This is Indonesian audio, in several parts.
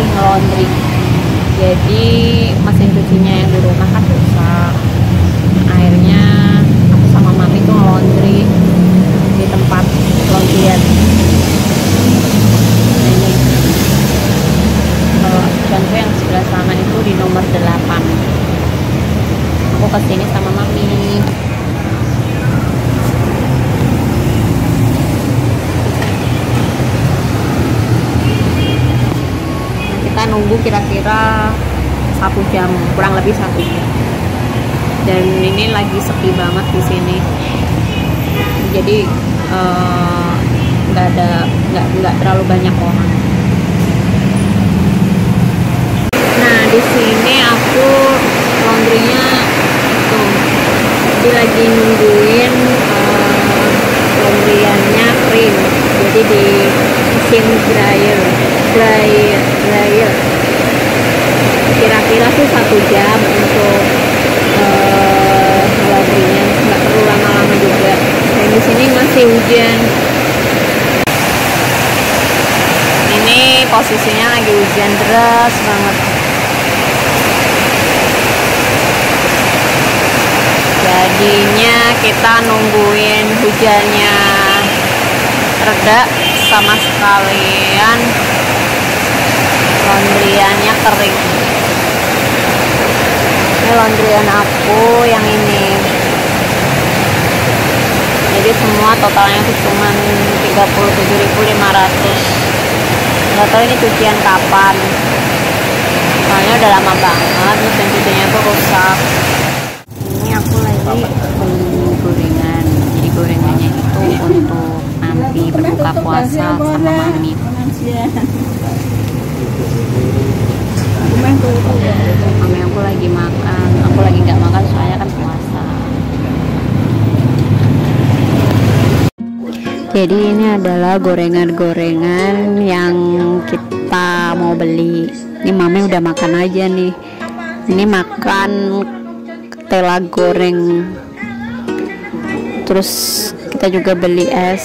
ngelondri jadi mesin cucinya yang di rumah kan rusak. Akhirnya aku sama mami tuh ngelondri di tempat laundryan. Ini kalau contoh yang sebelah sana itu di nomor 8 aku ke sini sama mami Nah, kita nunggu kira-kira satu jam kurang lebih satu jam. Dan ini lagi sepi banget di sini. Jadi eh, nggak ada nggak nggak terlalu banyak orang. Nah di sini aku laundrynya tuh jadi lagi nungguin eh, laundryannya kering di mesin dryer dryer dryer kira-kira sih satu jam untuk uh, laundrynya. Nggak perlu lama-lama juga. Dan di sini masih hujan. Ini posisinya lagi hujan deras banget. Jadinya kita nungguin hujannya reda sama sekalian laundryannya kering. Ini laundryan aku yang ini. Jadi semua totalnya tuh cuman 37.500 nggak tahu ini cucian kapan. Soalnya udah lama banget mesin cucinya tuh rusak. Ini aku lagi tunggu gorengan. Jadi gorengannya itu untuk nanti berbuka puasa sama mami. Mami aku lagi makan. Aku lagi nggak makan soalnya kan puasa. Jadi ini adalah gorengan-gorengan yang kita mau beli. Ini mami udah makan aja nih. Ini makan tela goreng. Terus kita juga beli es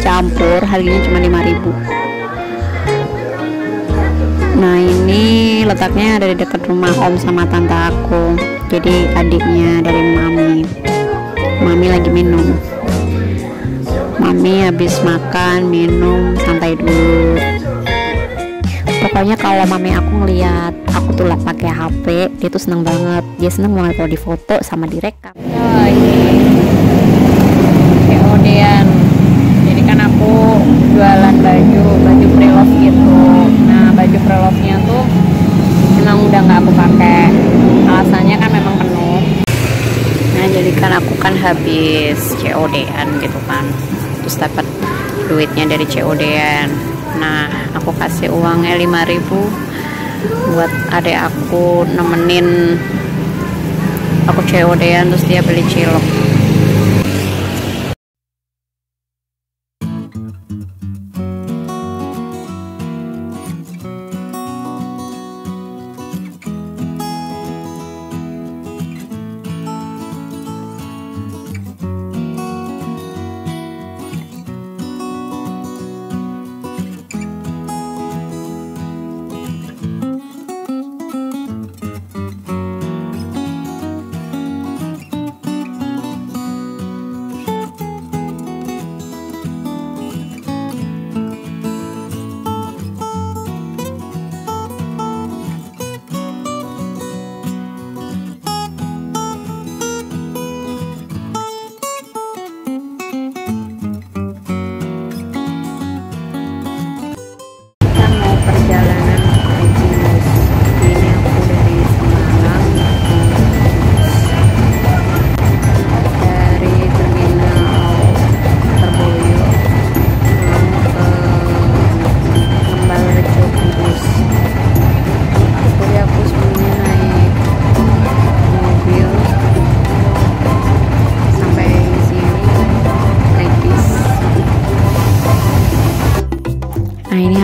campur harganya cuma 5000 nah ini letaknya ada di dekat rumah om sama tante aku. Jadi adiknya dari mami. Mami lagi minum. Mami habis makan minum santai dulu. Pokoknya kalau mami aku ngeliat aku tuh lah pakai HP dia tuh seneng banget. Dia seneng banget kalau difoto sama direkam. Oh, ini kemudian jadi kan aku jualan baju baju pre-love gitu. Nah baju pre-love-nya tuh emang udah nggak aku pakai. Alasannya kan memang penuh. Nah jadi kan aku kan habis COD-an gitu kan. Terus dapat duitnya dari COD-an nah aku kasih uangnya 5000 buat adek aku nemenin aku COD-an terus dia beli cilok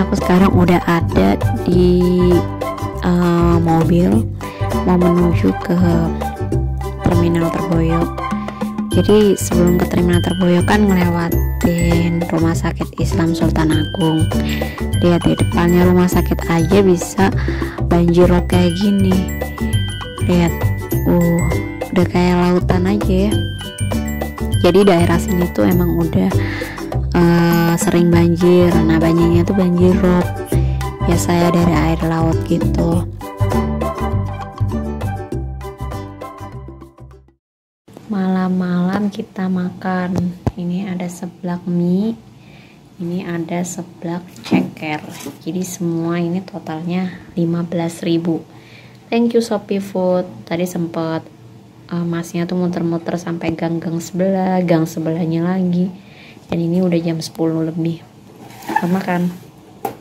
aku sekarang udah ada di uh, mobil mau menuju ke terminal Terboyo. Jadi sebelum ke terminal Terboyo kan ngelewatin rumah sakit Islam Sultan Agung. Lihat di depannya rumah sakit aja bisa banjir kayak gini. Lihat uh udah kayak lautan aja ya. Jadi daerah sini tuh emang udah uh, sering banjir. Nah banjirnya tuh banjir rob. Ya saya dari air laut gitu. Malam-malam kita makan. Ini ada seblak mie. Ini ada seblak ceker. Jadi semua ini totalnya 15.000 thank you Shopee Food. Tadi sempat uh, masnya tuh muter-muter sampai gang-gang sebelah gang sebelahnya lagi dan ini udah jam 10 lebih. Makan